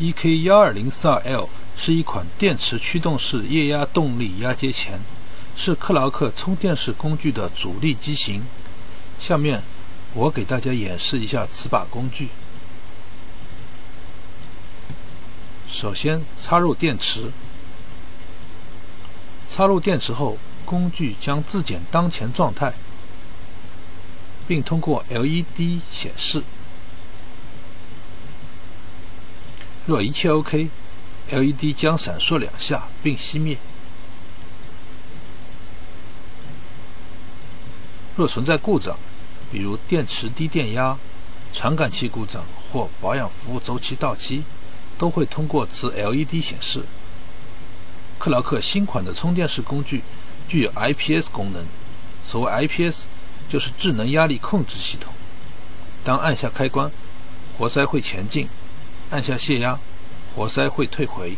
EK1204L 是一款电池驱动式液压动力压接钳，是克劳克充电式工具的主力机型。下面我给大家演示一下此把工具。首先插入电池，插入电池后，工具将自检当前状态，并通过 LED 显示。若一切 OK，LED 将闪烁两下并熄灭。若存在故障，比如电池低电压、传感器故障或保养服务周期到期，都会通过此 LED 显示。克劳克新款的充电式工具具有 IPS 功能，所谓 IPS 就是智能压力控制系统。当按下开关，活塞会前进。按下泄压，活塞会退回。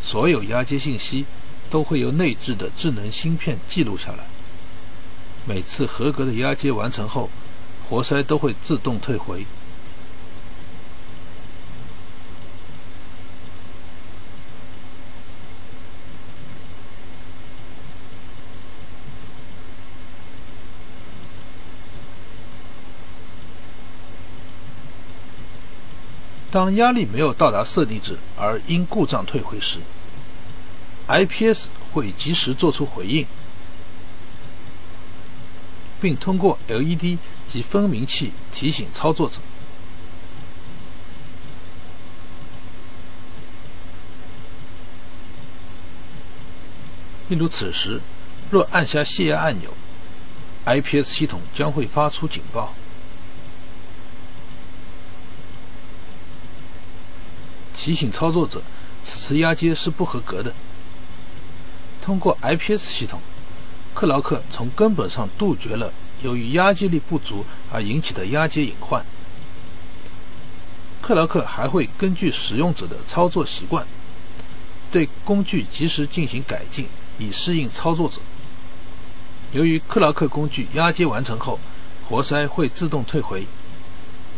所有压接信息都会由内置的智能芯片记录下来。每次合格的压接完成后，活塞都会自动退回。当压力没有到达设定值而因故障退回时，IPS 会及时做出回应，并通过 LED 及分明器提醒操作者。例如，此时若按下泄压按钮，IPS 系统将会发出警报。提醒操作者，此次压接是不合格的。通过 IPS 系统，克劳克从根本上杜绝了由于压接力不足而引起的压接隐患。克劳克还会根据使用者的操作习惯，对工具及时进行改进，以适应操作者。由于克劳克工具压接完成后，活塞会自动退回，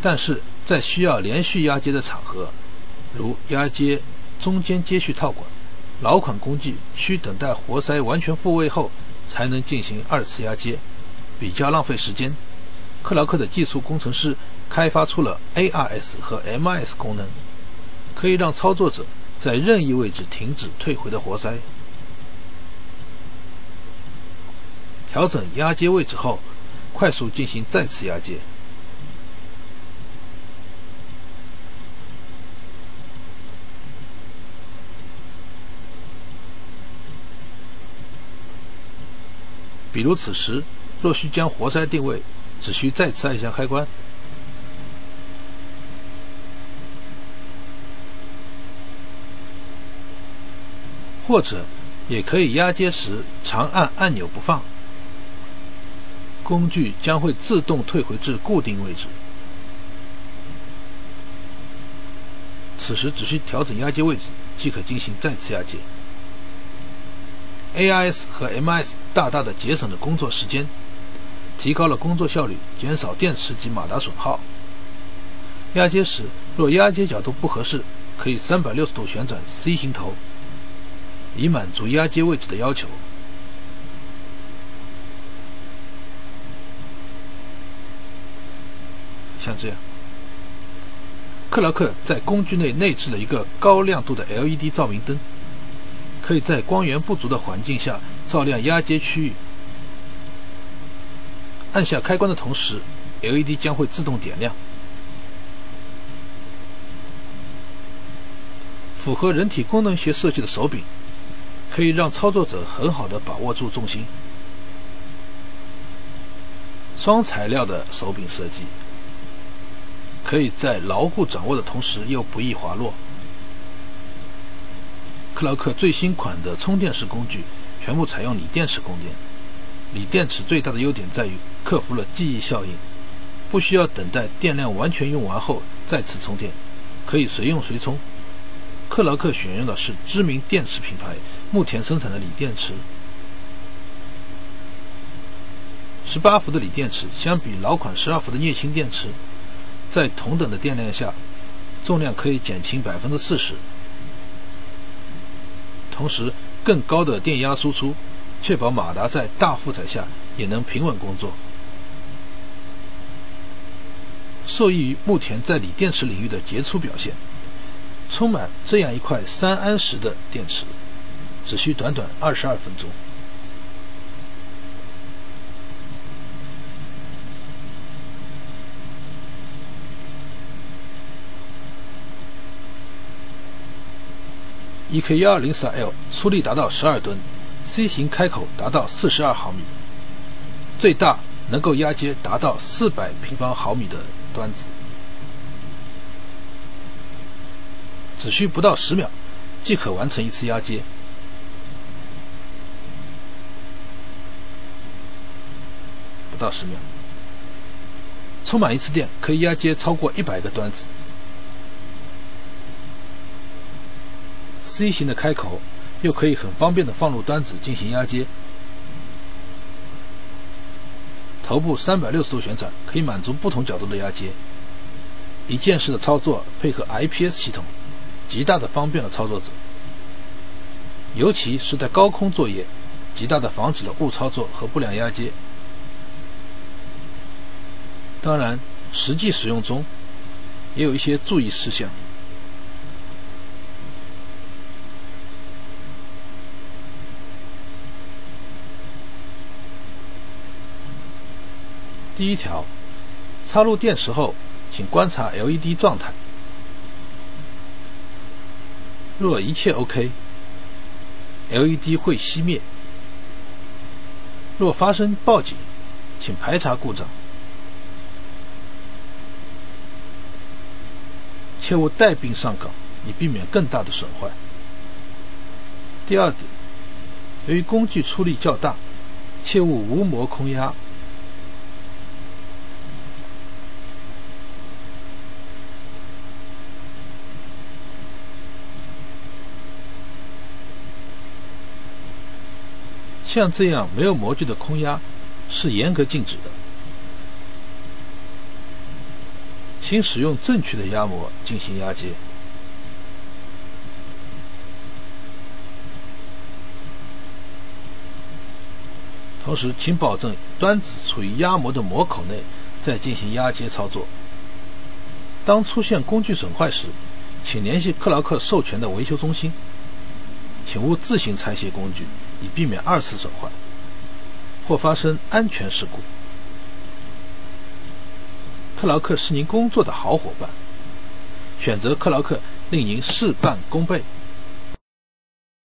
但是在需要连续压接的场合，如压接中间接续套管，老款工具需等待活塞完全复位后才能进行二次压接，比较浪费时间。克劳克的技术工程师开发出了 ARS 和 MS 功能，可以让操作者在任意位置停止退回的活塞。调整压接位置后，快速进行再次压接。比如此时，若需将活塞定位，只需再次按下开关，或者也可以压接时长按按钮不放，工具将会自动退回至固定位置。此时只需调整压接位置，即可进行再次压接。AIS 和 MIS 大大的节省了工作时间，提高了工作效率，减少电池及马达损耗。压接时若压接角度不合适，可以三百六十度旋转 C 型头，以满足压接位置的要求。像这样，克劳克在工具内内置了一个高亮度的 LED 照明灯。可以在光源不足的环境下照亮压接区域。按下开关的同时，LED 将会自动点亮。符合人体功能学设计的手柄，可以让操作者很好的把握住重心。双材料的手柄设计，可以在牢固掌握的同时又不易滑落。克劳克最新款的充电式工具全部采用锂电池供电。锂电池最大的优点在于克服了记忆效应，不需要等待电量完全用完后再次充电，可以随用随充。克劳克选用的是知名电池品牌目前生产的锂电池。十八伏的锂电池相比老款十二伏的镍氢电池，在同等的电量下，重量可以减轻百分之四十。同时，更高的电压输出，确保马达在大负载下也能平稳工作。受益于目前在锂电池领域的杰出表现，充满这样一块三安时的电池，只需短短二十二分钟。EK 幺二零四 L 出力达到十二吨，C 型开口达到四十二毫米，最大能够压接达到四百平方毫米的端子，只需不到十秒即可完成一次压接。不到十秒，充满一次电可以压接超过一百个端子。C 型的开口，又可以很方便的放入端子进行压接。头部三百六十度旋转，可以满足不同角度的压接。一键式的操作配合 IPS 系统，极大的方便了操作者。尤其是在高空作业，极大的防止了误操作和不良压接。当然，实际使用中也有一些注意事项。第一条，插入电池后，请观察 LED 状态。若一切 OK，LED 会熄灭。若发生报警，请排查故障，切勿带病上岗，以避免更大的损坏。第二点，由于工具出力较大，切勿无膜空压。像这样没有模具的空压是严格禁止的，请使用正确的压模进行压接。同时，请保证端子处于压模的模口内再进行压接操作。当出现工具损坏时，请联系克劳克授权的维修中心，请勿自行拆卸工具。以避免二次损坏或发生安全事故。克劳克是您工作的好伙伴，选择克劳克令您事半功倍。